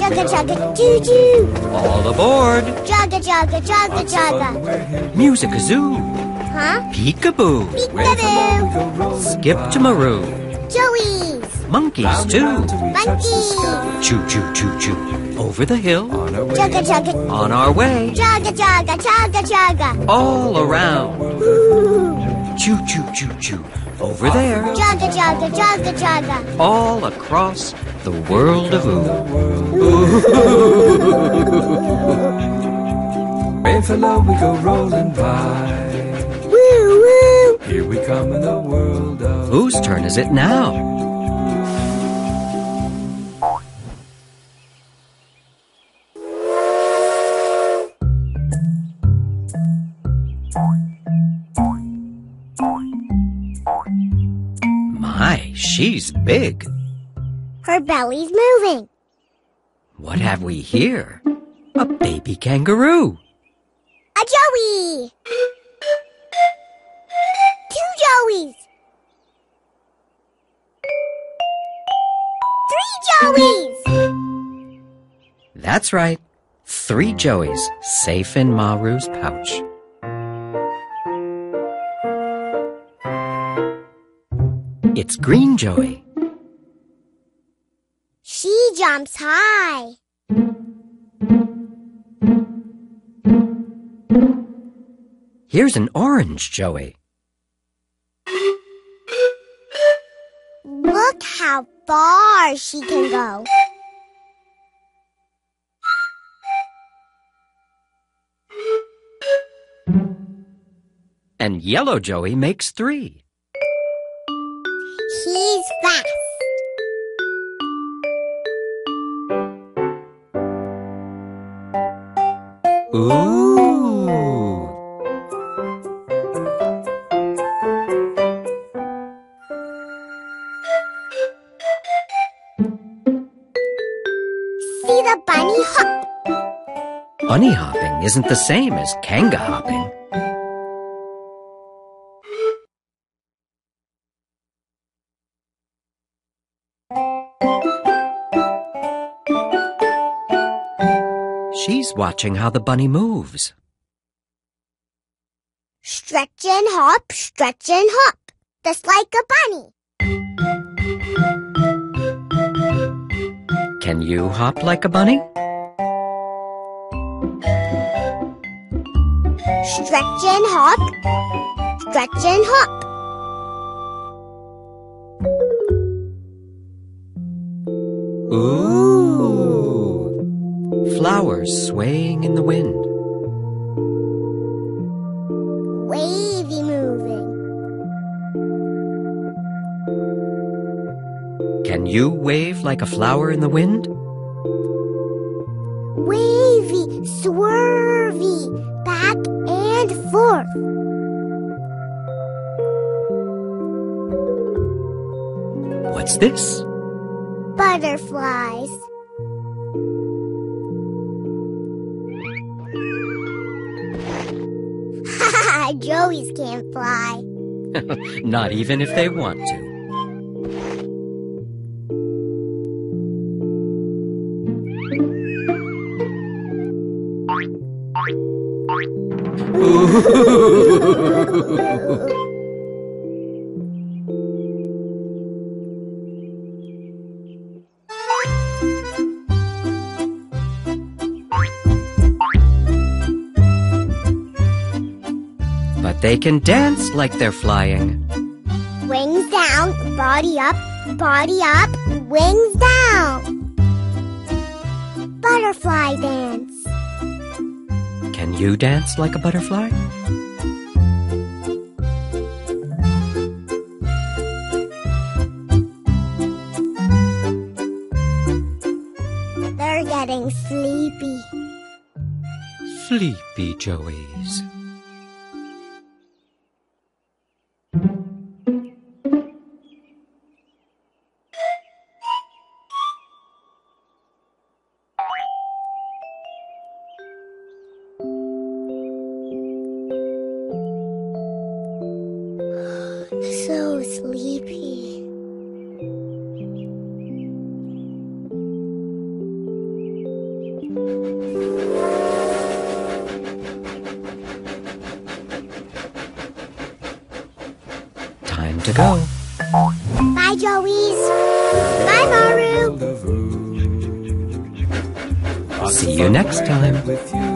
Jugga jugga choo choo. All aboard! Jugga jugga jugga Lots of jugga. Music kazoo! Huh? Peekaboo! Peekaboo. We go rolling Skip to Maroo! Joey's. Monkeys too! round till we touch the Monkey. sky. Choo choo choo choo! Over the hill, On our way in jugga. on our way, Jugga jugga jugga jugga. all around. Ooh. Choo choo choo choo! Over there, Jugga jugga jugga jugga. all across the world of Oo. Fella, we go rolling by. Woo woo. Here we come in the world of Whose turn is it now? She's big. Her belly's moving. What have we here? A baby kangaroo. A Joey. Two Joeys. Three Joeys. That's right. Three Joeys safe in Maroo's pouch. It's Green Joey. She jumps high. Here's an orange Joey. Look how far she can go. And yellow Joey makes three. Bunny hopping isn't the same as kanga hopping. She's watching how the bunny moves. Stretch and hop, stretch and hop. Just like a bunny. Can you hop like a bunny? Stretch and hop. Stretch and hop. Ooh. Flowers swaying in the wind. Wavy moving. Can you wave like a flower in the wind? Wavy, swervy, back and forth. What's this? Butterflies. Joey's can't fly. Not even if they want to. But they can dance like they're flying. Wings down, body up, body up, wings down. Butterfly dance. You dance like a butterfly? They're getting sleepy. Sleepy Joeys. So sleepy. Time to go. Bye, Joey's. Bye, Maroo. World of Oo. I'll See you next time. With you.